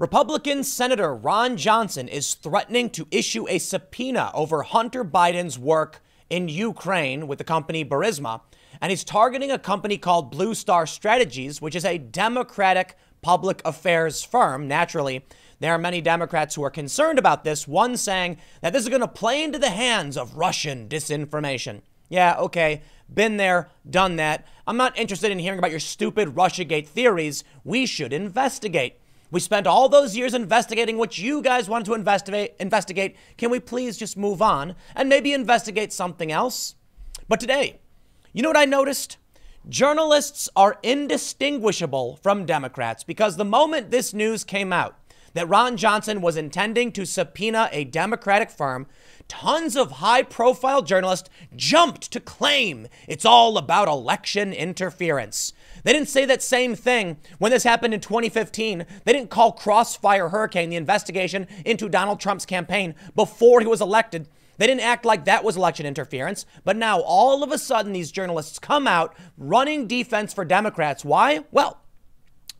Republican Senator Ron Johnson is threatening to issue a subpoena over Hunter Biden's work in Ukraine with the company Burisma, and he's targeting a company called Blue Star Strategies, which is a Democratic public affairs firm. Naturally, there are many Democrats who are concerned about this, one saying that this is going to play into the hands of Russian disinformation. Yeah, okay, been there, done that. I'm not interested in hearing about your stupid Russiagate theories. We should investigate. We spent all those years investigating what you guys wanted to investigate. Investigate. Can we please just move on and maybe investigate something else? But today, you know what I noticed? Journalists are indistinguishable from Democrats because the moment this news came out that Ron Johnson was intending to subpoena a Democratic firm, tons of high profile journalists jumped to claim it's all about election interference. They didn't say that same thing when this happened in 2015. They didn't call Crossfire Hurricane the investigation into Donald Trump's campaign before he was elected. They didn't act like that was election interference. But now all of a sudden, these journalists come out running defense for Democrats. Why? Well,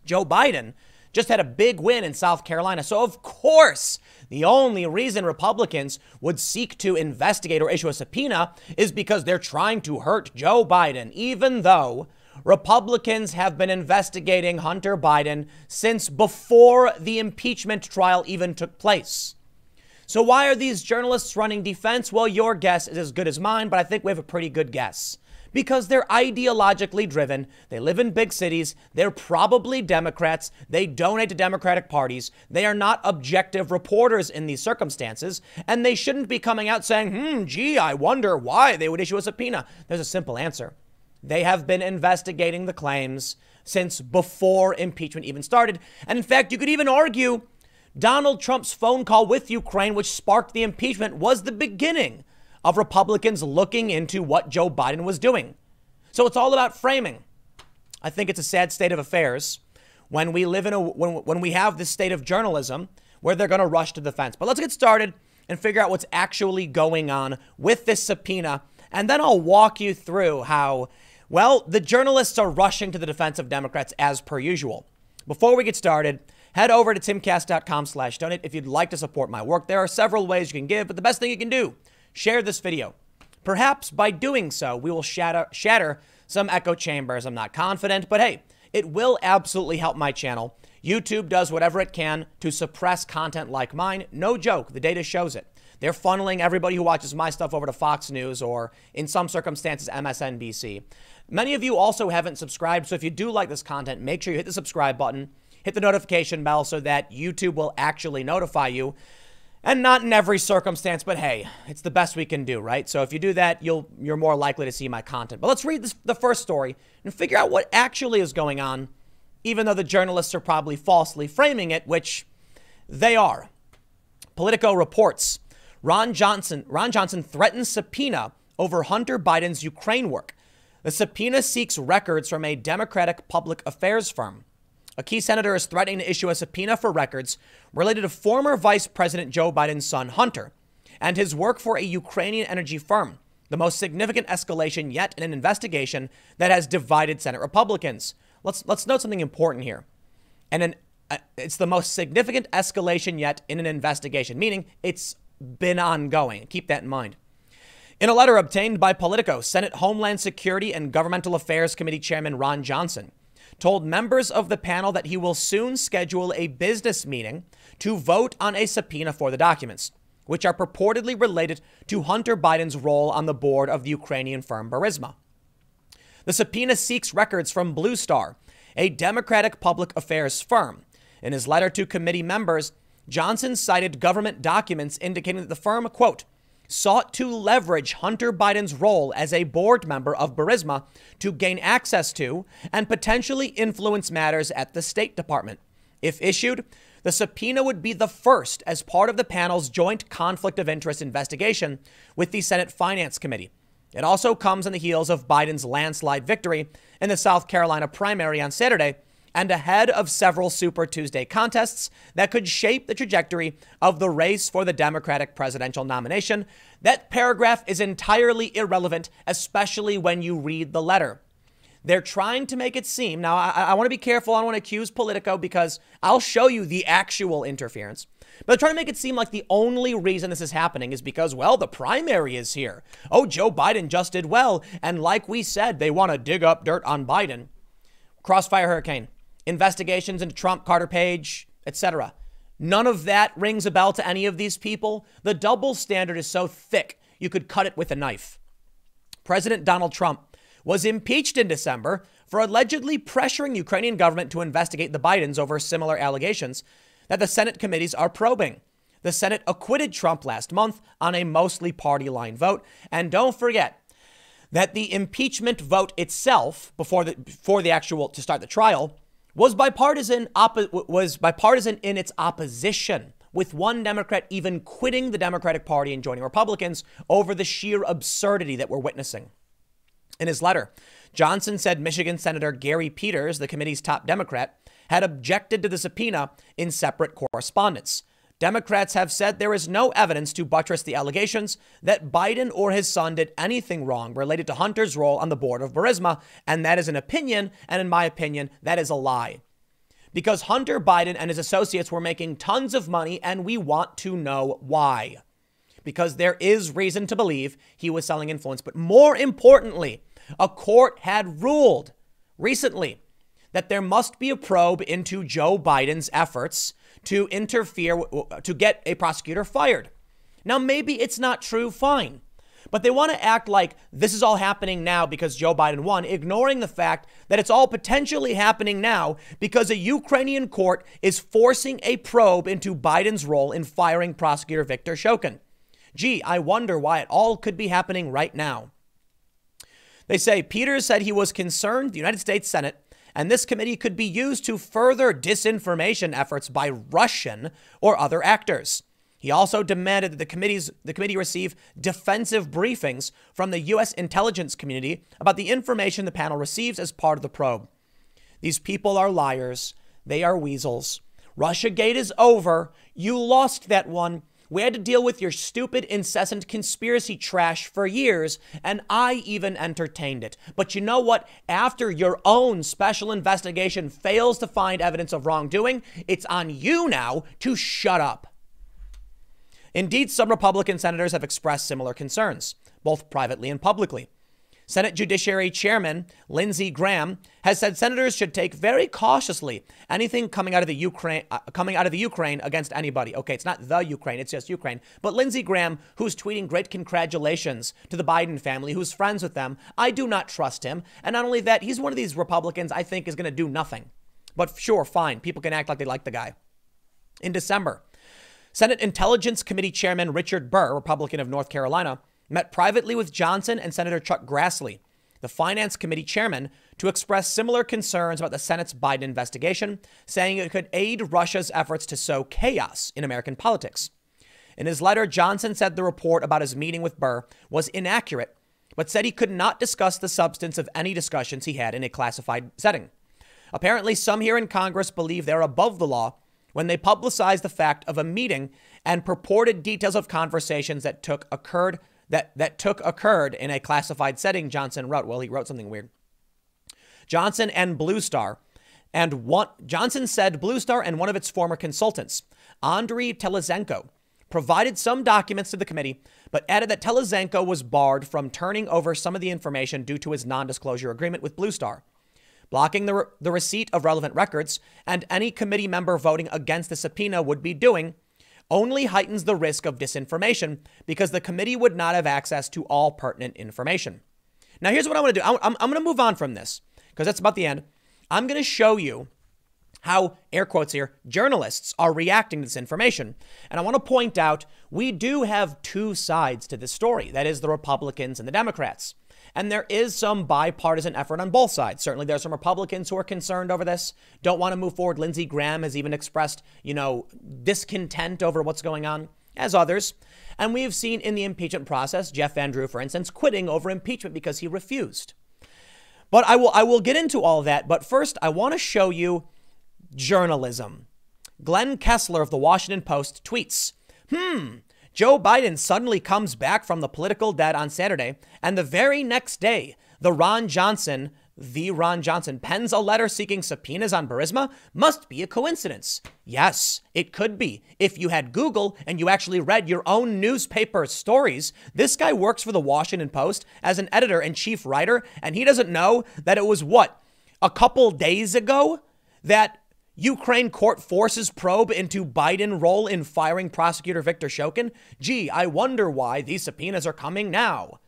Joe Biden just had a big win in South Carolina. So, of course, the only reason Republicans would seek to investigate or issue a subpoena is because they're trying to hurt Joe Biden, even though Republicans have been investigating Hunter Biden since before the impeachment trial even took place. So, why are these journalists running defense? Well, your guess is as good as mine, but I think we have a pretty good guess. Because they're ideologically driven. They live in big cities. They're probably Democrats. They donate to Democratic parties. They are not objective reporters in these circumstances. And they shouldn't be coming out saying, hmm, gee, I wonder why they would issue a subpoena. There's a simple answer they have been investigating the claims since before impeachment even started. And in fact, you could even argue Donald Trump's phone call with Ukraine, which sparked the impeachment, was the beginning of Republicans looking into what Joe Biden was doing. So it's all about framing. I think it's a sad state of affairs when we live in a when, when we have this state of journalism where they're going to rush to defense. But let's get started and figure out what's actually going on with this subpoena and then I'll walk you through how well, the journalists are rushing to the defense of Democrats as per usual. Before we get started, head over to timcast.com slash donate if you'd like to support my work. There are several ways you can give, but the best thing you can do, share this video. Perhaps by doing so, we will shatter, shatter some echo chambers. I'm not confident, but hey, it will absolutely help my channel. YouTube does whatever it can to suppress content like mine. No joke, the data shows it. They're funneling everybody who watches my stuff over to Fox News or, in some circumstances, MSNBC. Many of you also haven't subscribed, so if you do like this content, make sure you hit the subscribe button, hit the notification bell so that YouTube will actually notify you. And not in every circumstance, but hey, it's the best we can do, right? So if you do that, you'll you're more likely to see my content. But let's read this, the first story and figure out what actually is going on, even though the journalists are probably falsely framing it, which they are. Politico reports Ron Johnson Ron Johnson threatens subpoena over Hunter Biden's Ukraine work. The subpoena seeks records from a Democratic public affairs firm. A key senator is threatening to issue a subpoena for records related to former Vice President Joe Biden's son, Hunter, and his work for a Ukrainian energy firm, the most significant escalation yet in an investigation that has divided Senate Republicans. Let's, let's note something important here. And an, uh, it's the most significant escalation yet in an investigation, meaning it's been ongoing. Keep that in mind. In a letter obtained by Politico, Senate Homeland Security and Governmental Affairs Committee Chairman Ron Johnson told members of the panel that he will soon schedule a business meeting to vote on a subpoena for the documents, which are purportedly related to Hunter Biden's role on the board of the Ukrainian firm Burisma. The subpoena seeks records from Blue Star, a Democratic public affairs firm. In his letter to committee members, Johnson cited government documents indicating that the firm, quote, sought to leverage Hunter Biden's role as a board member of Burisma to gain access to and potentially influence matters at the State Department. If issued, the subpoena would be the first as part of the panel's joint conflict of interest investigation with the Senate Finance Committee. It also comes on the heels of Biden's landslide victory in the South Carolina primary on Saturday and ahead of several Super Tuesday contests that could shape the trajectory of the race for the Democratic presidential nomination. That paragraph is entirely irrelevant, especially when you read the letter. they're trying to make it seem. Now, I, I want to be careful. I don't want to accuse Politico because I'll show you the actual interference. But they're trying to make it seem like the only reason this is happening is because, well, the primary is here. Oh, Joe Biden just did well. And like we said, they want to dig up dirt on Biden. Crossfire hurricane, investigations into Trump, Carter Page, etc. None of that rings a bell to any of these people. The double standard is so thick, you could cut it with a knife. President Donald Trump was impeached in December for allegedly pressuring Ukrainian government to investigate the Bidens over similar allegations that the Senate committees are probing. The Senate acquitted Trump last month on a mostly party line vote. And don't forget that the impeachment vote itself, before the, before the actual, to start the trial, was bipartisan, oppo- was bipartisan in its opposition, with one Democrat even quitting the Democratic Party and joining Republicans over the sheer absurdity that we're witnessing. In his letter, Johnson said Michigan Senator Gary Peters, the committee's top Democrat, had objected to the subpoena in separate correspondence. Democrats have said there is no evidence to buttress the allegations that Biden or his son did anything wrong related to Hunter's role on the board of Burisma, and that is an opinion, and in my opinion, that is a lie. Because Hunter Biden and his associates were making tons of money, and we want to know why. Because there is reason to believe he was selling influence. But more importantly, a court had ruled recently that there must be a probe into Joe Biden's efforts to interfere, to get a prosecutor fired. Now, maybe it's not true, fine. But they want to act like this is all happening now because Joe Biden won, ignoring the fact that it's all potentially happening now because a Ukrainian court is forcing a probe into Biden's role in firing prosecutor Viktor Shokin. Gee, I wonder why it all could be happening right now. They say Peters said he was concerned the United States Senate and this committee could be used to further disinformation efforts by Russian or other actors. He also demanded that the, committees, the committee receive defensive briefings from the U.S. intelligence community about the information the panel receives as part of the probe. These people are liars. They are weasels. Russiagate is over. You lost that one. We had to deal with your stupid, incessant conspiracy trash for years, and I even entertained it. But you know what? After your own special investigation fails to find evidence of wrongdoing, it's on you now to shut up. Indeed, some Republican senators have expressed similar concerns, both privately and publicly. Senate Judiciary Chairman Lindsey Graham has said senators should take very cautiously anything coming out of the Ukraine uh, coming out of the Ukraine against anybody. Okay, it's not the Ukraine, it's just Ukraine. But Lindsey Graham, who's tweeting great congratulations to the Biden family, who's friends with them, I do not trust him. And not only that, he's one of these Republicans I think is going to do nothing. But sure, fine, people can act like they like the guy. In December, Senate Intelligence Committee Chairman Richard Burr, Republican of North Carolina, met privately with Johnson and Senator Chuck Grassley, the Finance Committee chairman, to express similar concerns about the Senate's Biden investigation, saying it could aid Russia's efforts to sow chaos in American politics. In his letter, Johnson said the report about his meeting with Burr was inaccurate, but said he could not discuss the substance of any discussions he had in a classified setting. Apparently, some here in Congress believe they're above the law when they publicize the fact of a meeting and purported details of conversations that took occurred that, that took occurred in a classified setting, Johnson wrote. Well, he wrote something weird. Johnson and Blue Star, and one, Johnson said Blue Star and one of its former consultants, Andriy Telizhenko, provided some documents to the committee, but added that Telizhenko was barred from turning over some of the information due to his non disclosure agreement with Blue Star. Blocking the, re- the receipt of relevant records and any committee member voting against the subpoena would be doing only heightens the risk of disinformation because the committee would not have access to all pertinent information. Now, here's what I want to do I'm, I'm, going to move on from this because that's about the end. I'm going to show you how, air quotes here, journalists are reacting to this information. And I want to point out we do have two sides to this story that is, the Republicans and the Democrats. And there is some bipartisan effort on both sides. Certainly, there are some Republicans who are concerned over this, don't want to move forward. Lindsey Graham has even expressed, you know, discontent over what's going on, as others. And we've seen in the impeachment process, Jeff Van Drew, for instance, quitting over impeachment because he refused. But I will, I will get into all that. But first, I want to show you journalism. Glenn Kessler of the Washington Post tweets, hmm, Joe Biden suddenly comes back from the political dead on Saturday, and the very next day, the Ron Johnson the Ron Johnson pens a letter seeking subpoenas on Burisma must be a coincidence. Yes, it could be. If you had Google and you actually read your own newspaper stories, this guy works for the Washington Post as an editor and chief writer, and he doesn't know that it was what? A couple days ago that Ukraine court forces probe into Biden role in firing prosecutor Viktor Shokin? Gee, I wonder why these subpoenas are coming now.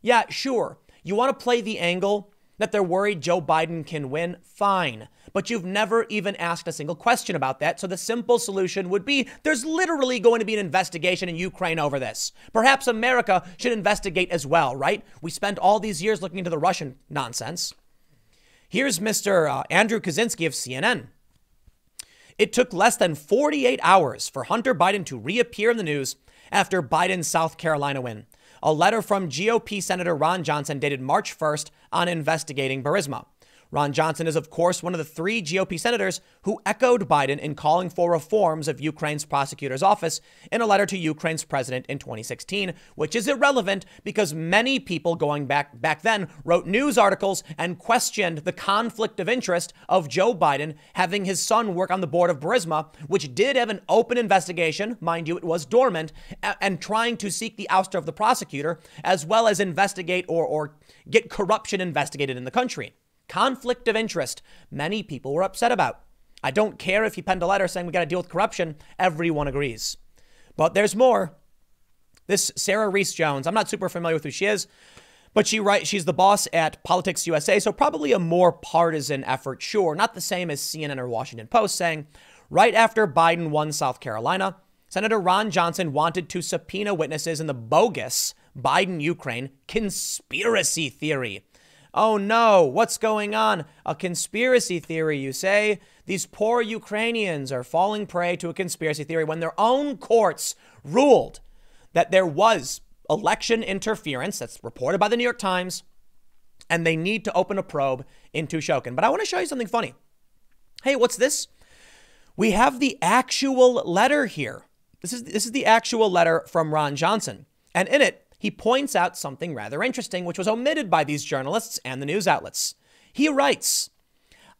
Yeah, sure. You want to play the angle that they're worried Joe Biden can win, fine. But you've never even asked a single question about that. So the simple solution would be there's literally going to be an investigation in Ukraine over this. Perhaps America should investigate as well, right? We spent all these years looking into the Russian nonsense. Here's Mr. Uh, Andrew Kaczynski of CNN. It took less than 48 hours for Hunter Biden to reappear in the news after Biden's South Carolina win a letter from GOP Senator Ron Johnson dated March 1st on investigating Burisma. Ron Johnson is, of course, one of the three GOP senators who echoed Biden in calling for reforms of Ukraine's prosecutor's office in a letter to Ukraine's president in 2016, which is irrelevant because many people going back back then wrote news articles and questioned the conflict of interest of Joe Biden having his son work on the board of Burisma, which did have an open investigation, mind you, it was dormant, and trying to seek the ouster of the prosecutor, as well as investigate or, or get corruption investigated in the country. Conflict of interest, many people were upset about. I don't care if he penned a letter saying we got to deal with corruption. Everyone agrees. But there's more. This Sarah Reese Jones, I'm not super familiar with who she is, but she write, she's the boss at PoliticusUSA, so probably a more partisan effort, sure, not the same as CNN or Washington Post, saying right after Biden won South Carolina, Senator Ron Johnson wanted to subpoena witnesses in the bogus Biden Ukraine conspiracy theory. Oh no, what's going on? A conspiracy theory, you say? These poor Ukrainians are falling prey to a conspiracy theory when their own courts ruled that there was election interference, that's reported by the New York Times, and they need to open a probe into Shokin. But I want to show you something funny. Hey, what's this? We have the actual letter here. This is this is the actual letter from Ron Johnson. And in it, he points out something rather interesting, which was omitted by these journalists and the news outlets. He writes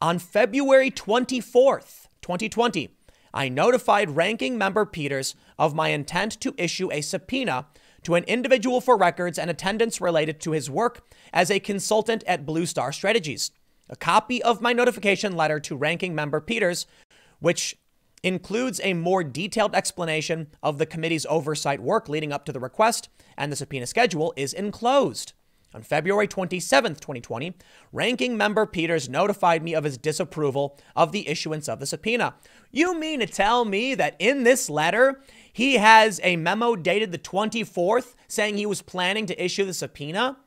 On February 24th, 2020, I notified Ranking Member Peters of my intent to issue a subpoena to an individual for records and attendance related to his work as a consultant at Blue Star Strategies. A copy of my notification letter to Ranking Member Peters, which includes a more detailed explanation of the committee's oversight work leading up to the request, and the subpoena schedule is enclosed. On February 27, 2020, Ranking Member Peters notified me of his disapproval of the issuance of the subpoena. You mean to tell me that in this letter, he has a memo dated the 24th saying he was planning to issue the subpoena?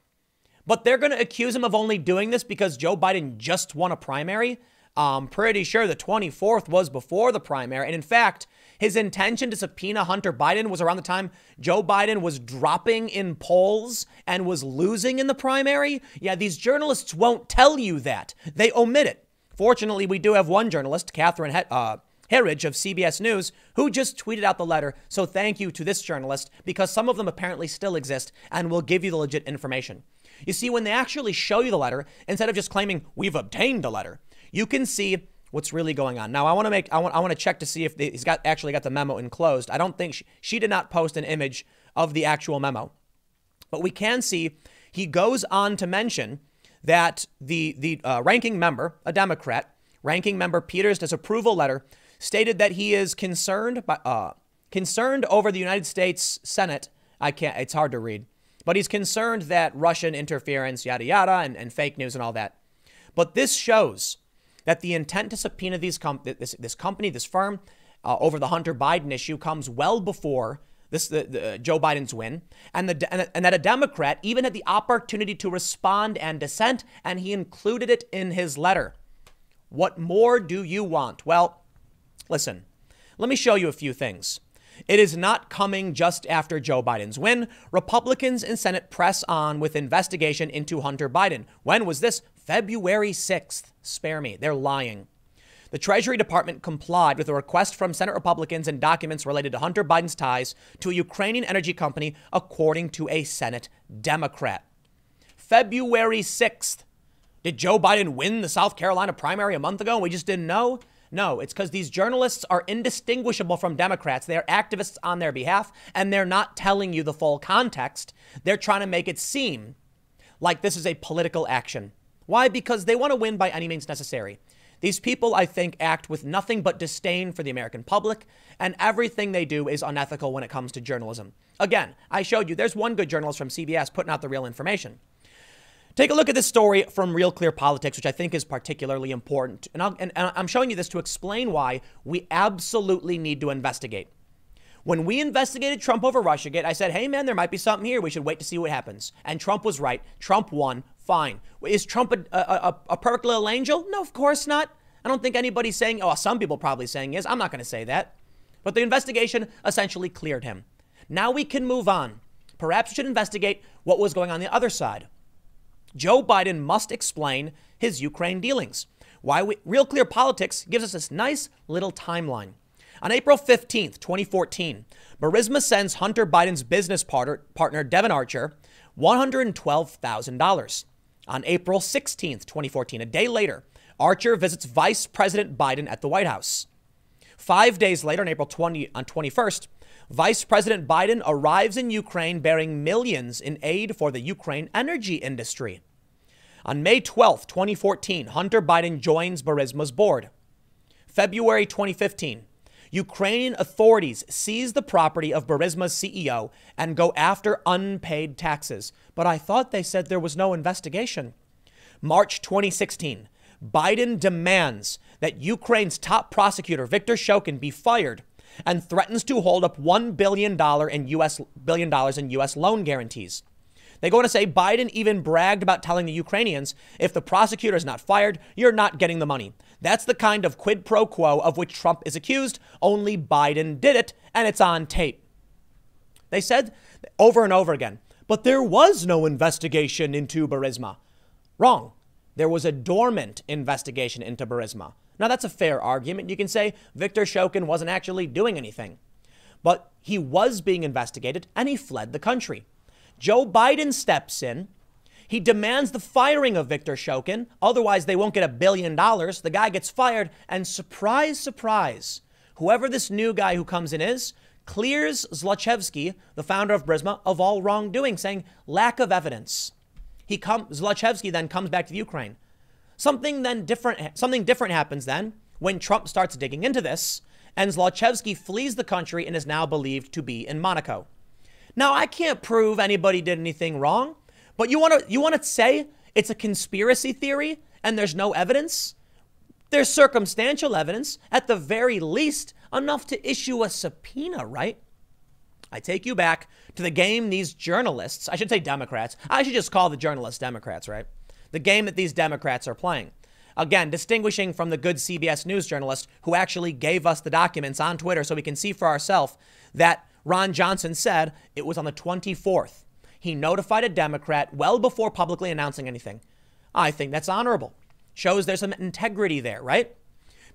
But they're going to accuse him of only doing this because Joe Biden just won a primary? I'm pretty sure the 24th was before the primary. And in fact, his intention to subpoena Hunter Biden was around the time Joe Biden was dropping in polls and was losing in the primary. Yeah, these journalists won't tell you that. They omit it. Fortunately, we do have one journalist, Catherine uh, Herridge of CBS News, who just tweeted out the letter. So thank you to this journalist because some of them apparently still exist and will give you the legit information. You see, when they actually show you the letter, instead of just claiming we've obtained the letter, you can see what's really going on. Now, I want to make I want I want to check to see if he's got actually got the memo enclosed. I don't think she, she did not post an image of the actual memo, but we can see he goes on to mention that the the uh, ranking member, a Democrat, ranking member Peters' disapproval letter stated that he is concerned by, uh, concerned over the United States Senate. I can't. It's hard to read, but he's concerned that Russian interference, yada yada, and, and fake news and all that. But this shows that the intent to subpoena these com- this, this company, this firm, uh, over the Hunter Biden issue comes well before this the, the, Joe Biden's win, and the and, and that a Democrat even had the opportunity to respond and dissent, and he included it in his letter. What more do you want? Well, listen, let me show you a few things. It is not coming just after Joe Biden's win. Republicans in Senate press on with investigation into Hunter Biden. When was this? February 6th. Spare me. They're lying. The Treasury Department complied with a request from Senate Republicans and documents related to Hunter Biden's ties to a Ukrainian energy company, according to a Senate Democrat. February 6th, Did Joe Biden win the South Carolina primary a month ago and we just didn't know? No, it's because these journalists are indistinguishable from Democrats. They are activists on their behalf, and they're not telling you the full context. They're trying to make it seem like this is a political action. Why? Because they want to win by any means necessary. These people, I think, act with nothing but disdain for the American public, and everything they do is unethical when it comes to journalism. Again, I showed you there's one good journalist from CBS putting out the real information. Take a look at this story from Real Clear Politics, which I think is particularly important. And, i and I'm showing you this to explain why we absolutely need to investigate. When we investigated Trump over Russiagate, I said, hey, man, there might be something here. We should wait to see what happens. And Trump was right. Trump won. Fine. Is Trump a, a, a perfect little angel? No, of course not. I don't think anybody's saying, oh, some people probably saying is. I'm not going to say that. But the investigation essentially cleared him. Now we can move on. Perhaps we should investigate what was going on the other side. Joe Biden must explain his Ukraine dealings. Why we, Real Clear Politics gives us this nice little timeline. On April 15th, 2014, Burisma sends Hunter Biden's business partner, partner Devon Archer $112,000. On April 16th, 2014, a day later, Archer visits Vice President Biden at the White House. Five days later, on April 20, on 21st, Vice President Biden arrives in Ukraine bearing millions in aid for the Ukraine energy industry. On May 12, 2014, Hunter Biden joins Burisma's board. February 2015, Ukrainian authorities seize the property of Burisma's CEO and go after unpaid taxes. But I thought they said there was no investigation. March 2016, Biden demands that Ukraine's top prosecutor, Viktor Shokin, be fired and threatens to hold up $1 billion in US billion dollars in US loan guarantees. They go on to say Biden even bragged about telling the Ukrainians, if the prosecutor is not fired, you're not getting the money. That's the kind of quid pro quo of which Trump is accused. Only Biden did it, and it's on tape. They said over and over again, but there was no investigation into Burisma. Wrong. There was a dormant investigation into Burisma. Now, that's a fair argument. You can say Viktor Shokin wasn't actually doing anything, but he was being investigated and he fled the country. Joe Biden steps in. He demands the firing of Viktor Shokin. Otherwise, they won't get a billion dollars. The guy gets fired. And surprise, surprise, whoever this new guy who comes in is, clears Zlochevsky, the founder of Burisma, of all wrongdoing, saying lack of evidence. He comes, Zlochevsky then comes back to the Ukraine. Something then different, something different happens then when Trump starts digging into this, and Zlochevsky flees the country and is now believed to be in Monaco. Now, I can't prove anybody did anything wrong, but you want to you want to say it's a conspiracy theory and there's no evidence? There's circumstantial evidence, at the very least, enough to issue a subpoena, right? I take you back to the game these journalists, I should say Democrats, I should just call the journalists Democrats, right? The game that these Democrats are playing. Again, distinguishing from the good CBS News journalist who actually gave us the documents on Twitter so we can see for ourselves that Ron Johnson said it was on the 24th. He notified a Democrat well before publicly announcing anything. I think that's honorable. Shows there's some integrity there, right?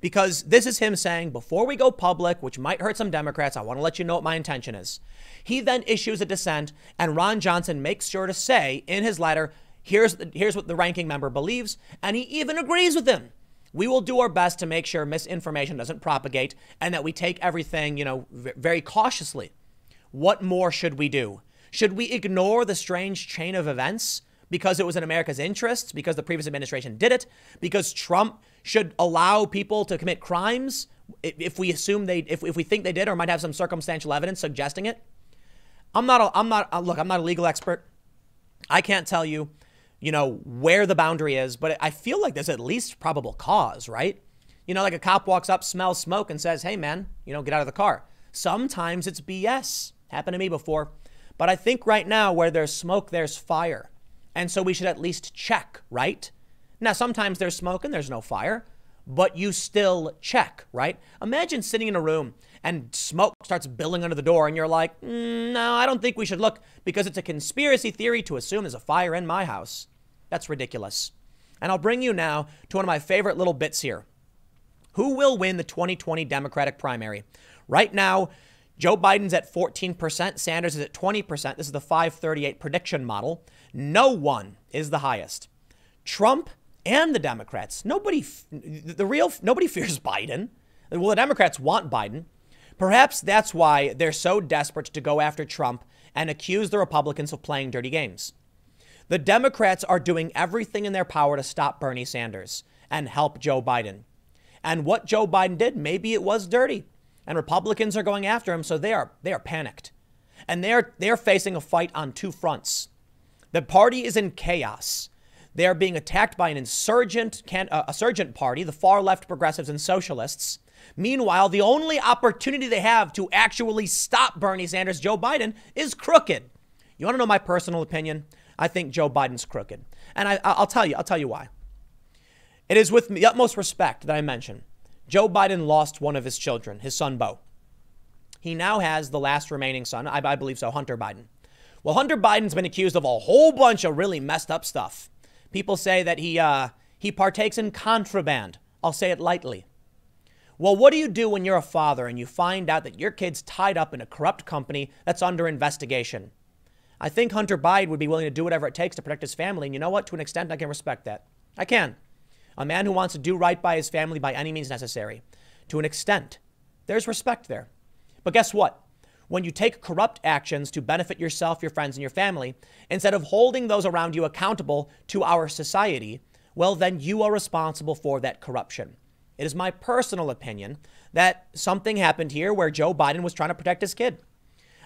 Because this is him saying, before we go public, which might hurt some Democrats, I want to let you know what my intention is. He then issues a dissent, and Ron Johnson makes sure to say in his letter, Here's, here's what the ranking member believes, and he even agrees with him. We will do our best to make sure misinformation doesn't propagate and that we take everything, you know, very cautiously. What more should we do? Should we ignore the strange chain of events because it was in America's interests, because the previous administration did it, because Trump should allow people to commit crimes if we assume they, if, if we think they did or might have some circumstantial evidence suggesting it? I'm not, a, I'm not, uh, look, I'm not a legal expert. I can't tell you you know, where the boundary is, but I feel like there's at least probable cause, right? You know, like a cop walks up, smells smoke, and says, hey, man, you know, get out of the car. Sometimes it's BS. Happened to me before. But I think right now, where there's smoke, there's fire. And so we should at least check, right? Now, sometimes there's smoke and there's no fire, but you still check, right? Imagine sitting in a room and smoke starts billowing under the door, and you're like, mm, no, I don't think we should look because it's a conspiracy theory to assume there's a fire in my house. That's ridiculous. And I'll bring you now to one of my favorite little bits here. Who will win the 2020 Democratic primary? Right now, Joe Biden's at 14%, Sanders is at 20%. This is the 538 prediction model. No one is the highest. Trump and the Democrats. Nobody, the real, nobody fears Biden. Well, the Democrats want Biden. Perhaps that's why they're so desperate to go after Trump and accuse the Republicans of playing dirty games. The Democrats are doing everything in their power to stop Bernie Sanders and help Joe Biden. And what Joe Biden did, maybe it was dirty. And Republicans are going after him, so they are they are panicked. And they're they're facing a fight on two fronts. The party is in chaos. They are being attacked by an insurgent, can, uh, insurgent party, the far left progressives and socialists. Meanwhile, the only opportunity they have to actually stop Bernie Sanders, Joe Biden, is crooked. You want to know my personal opinion? I think Joe Biden's crooked. And I, I'll tell you, I'll tell you why. It is with the utmost respect that I mention Joe Biden lost one of his children, his son Beau. He now has the last remaining son, I, I believe so, Hunter Biden. Well, Hunter Biden's been accused of a whole bunch of really messed up stuff. People say that he uh, he partakes in contraband. I'll say it lightly. Well, what do you do when you're a father and you find out that your kid's tied up in a corrupt company that's under investigation? I think Hunter Biden would be willing to do whatever it takes to protect his family. And you know what? To an extent, I can respect that. I can. A man who wants to do right by his family by any means necessary. To an extent, there's respect there. But guess what? when you take corrupt actions to benefit yourself, your friends, and your family, instead of holding those around you accountable to our society, well, then you are responsible for that corruption. It is my personal opinion that something happened here where Joe Biden was trying to protect his kid.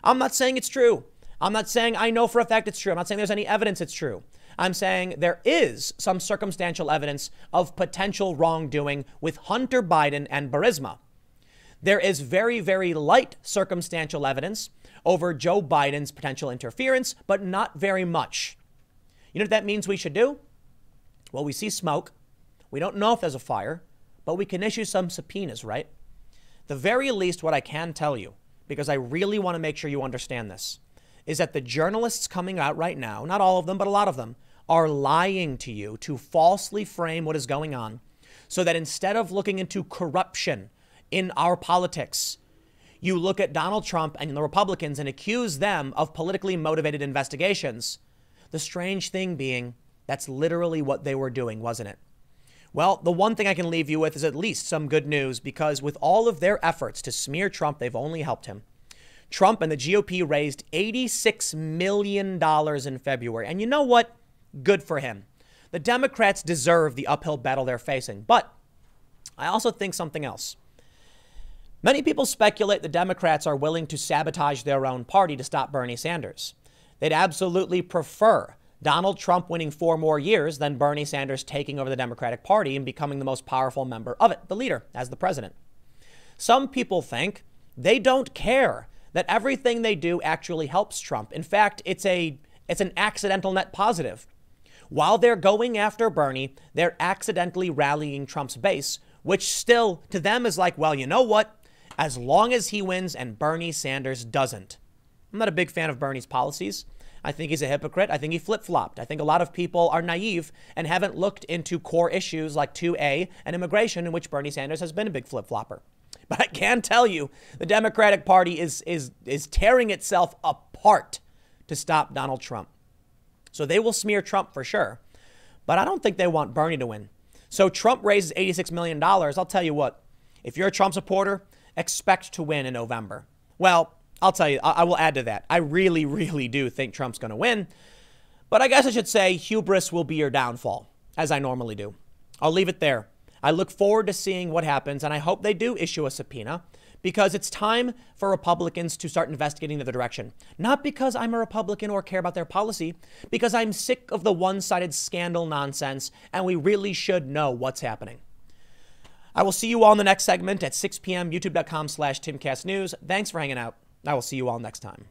I'm not saying it's true. I'm not saying I know for a fact it's true. I'm not saying there's any evidence it's true. I'm saying there is some circumstantial evidence of potential wrongdoing with Hunter Biden and Burisma. There is very, very light circumstantial evidence over Joe Biden's potential interference, but not very much. You know what that means we should do? Well, we see smoke. We don't know if there's a fire, but we can issue some subpoenas, right? The very least, what I can tell you, because I really want to make sure you understand this, is that the journalists coming out right now, not all of them, but a lot of them, are lying to you to falsely frame what is going on so that instead of looking into corruption, in our politics. You look at Donald Trump and the Republicans and accuse them of politically motivated investigations. The strange thing being, that's literally what they were doing, wasn't it? Well, the one thing I can leave you with is at least some good news because with all of their efforts to smear Trump, they've only helped him. Trump and the GOP raised $86 million in February. And you know what? Good for him. The Democrats deserve the uphill battle they're facing. But I also think something else. Many people speculate the Democrats are willing to sabotage their own party to stop Bernie Sanders. They'd absolutely prefer Donald Trump winning four more years than Bernie Sanders taking over the Democratic Party and becoming the most powerful member of it, the leader, as the president. Some people think they don't care that everything they do actually helps Trump. In fact, it's a it's an accidental net positive. While they're going after Bernie, they're accidentally rallying Trump's base, which still to them is like, well, you know what? as long as he wins and Bernie Sanders doesn't. I'm not a big fan of Bernie's policies. I think he's a hypocrite. I think he flip flopped. I think a lot of people are naive and haven't looked into core issues like 2A and immigration, in which Bernie Sanders has been a big flip flopper. But I can tell you the Democratic Party is, is, is tearing itself apart to stop Donald Trump. So they will smear Trump for sure. But I don't think they want Bernie to win. So Trump raises $86 million. I'll tell you what, if you're a Trump supporter, expect to win in November? Well, I'll tell you, I, will add to that. I really, really do think Trump's going to win. But I guess I should say hubris will be your downfall, as I normally do. I'll leave it there. I look forward to seeing what happens, and I hope they do issue a subpoena because it's time for Republicans to start investigating the other direction. Not because I'm a Republican or care about their policy, because I'm sick of the one sided scandal nonsense, and we really should know what's happening. I will see you all in the next segment at 6 p.m. youtube.com slash timcastnews. Thanks for hanging out. I will see you all next time.